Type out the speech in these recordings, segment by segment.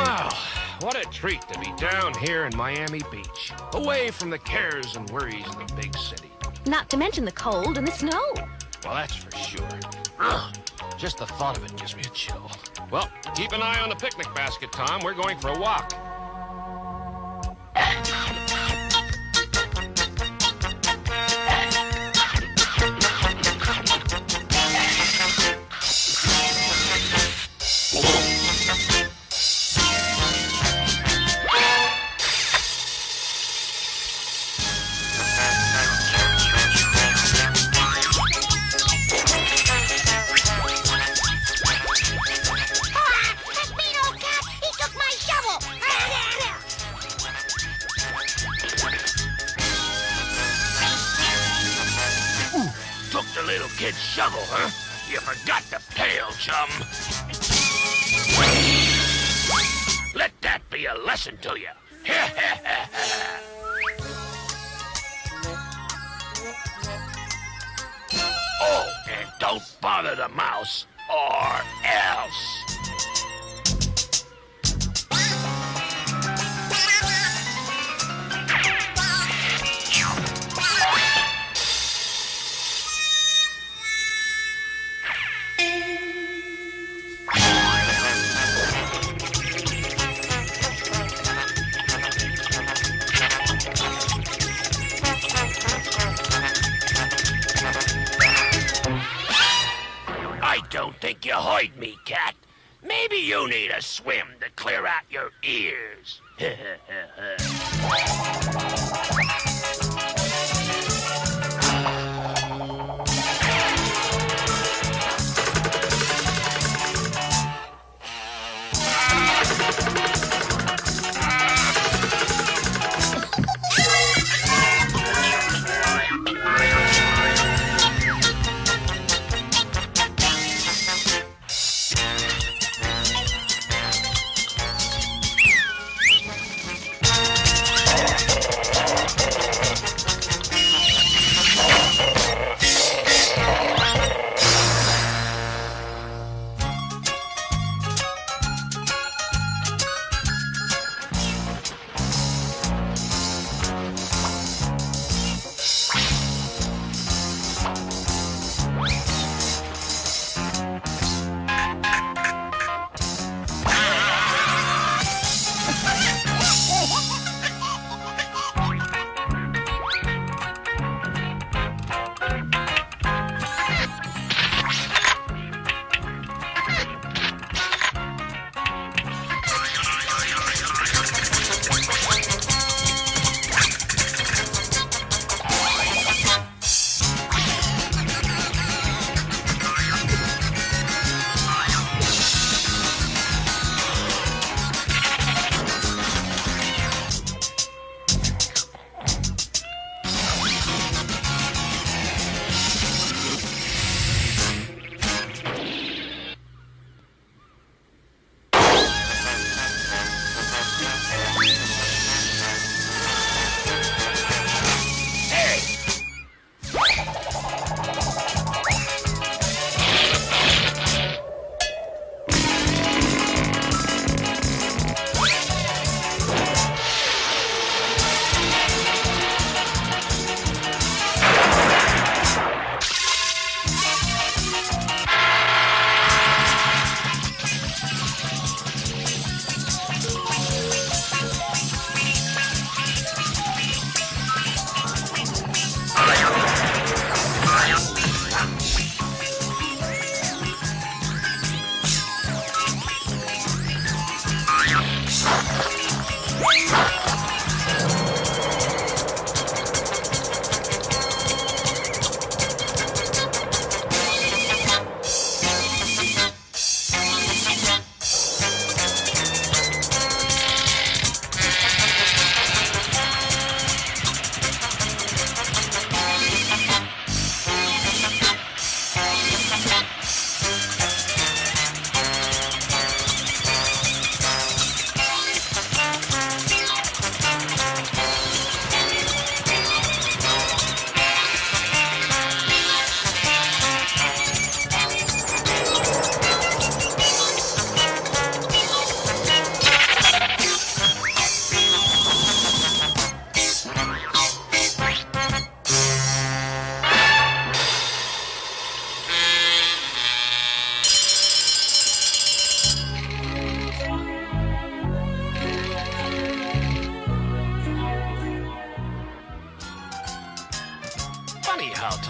Wow, what a treat to be down here in Miami Beach, away from the cares and worries of the big city. Not to mention the cold and the snow. Well, that's for sure. Ugh, just the thought of it gives me a chill. Well, keep an eye on the picnic basket, Tom. We're going for a walk. Kid's shovel, huh? You forgot the pail, chum. Let that be a lesson to you. oh, and don't bother the mouse, or else. Think you heard me, cat. Maybe you need a swim to clear out your ears.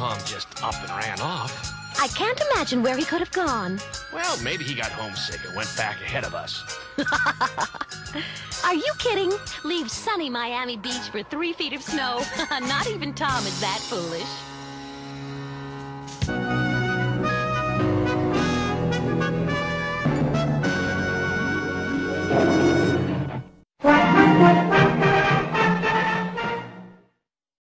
Tom just up and ran off. I can't imagine where he could have gone. Well, maybe he got homesick and went back ahead of us. Are you kidding? Leave sunny Miami Beach for three feet of snow? Not even Tom is that foolish.